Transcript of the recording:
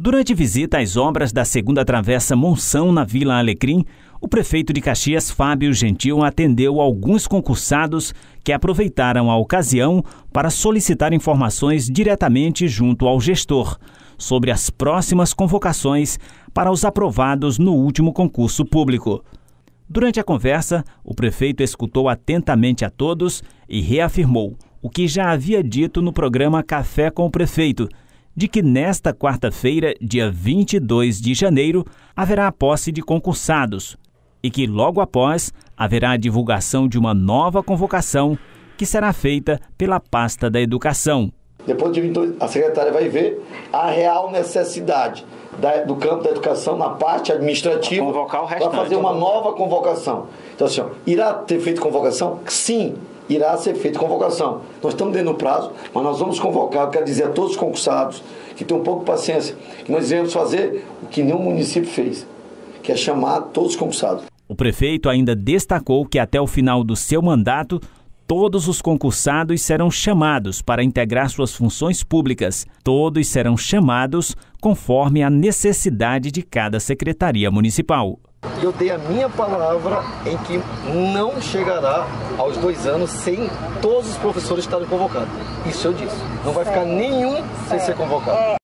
Durante visita às obras da segunda travessa Monção na Vila Alecrim, o prefeito de Caxias, Fábio Gentil, atendeu alguns concursados que aproveitaram a ocasião para solicitar informações diretamente junto ao gestor sobre as próximas convocações para os aprovados no último concurso público. Durante a conversa, o prefeito escutou atentamente a todos e reafirmou o que já havia dito no programa Café com o Prefeito de que nesta quarta-feira, dia 22 de janeiro, haverá a posse de concursados e que logo após haverá a divulgação de uma nova convocação que será feita pela pasta da educação. Depois de 22, a secretária vai ver a real necessidade da, do campo da educação na parte administrativa para fazer uma nova convocação. Então, assim, ó, irá ter feito convocação? Sim, irá ser feita convocação. Nós estamos dentro do prazo, mas nós vamos convocar, eu quero dizer a todos os concursados que tenham um pouco de paciência, que nós iremos fazer o que nenhum município fez, que é chamar todos os concursados. O prefeito ainda destacou que até o final do seu mandato, todos os concursados serão chamados para integrar suas funções públicas. Todos serão chamados conforme a necessidade de cada secretaria municipal eu dei a minha palavra em que não chegará aos dois anos sem todos os professores estarem convocados. Isso eu disse. Não vai ficar nenhum sem ser convocado.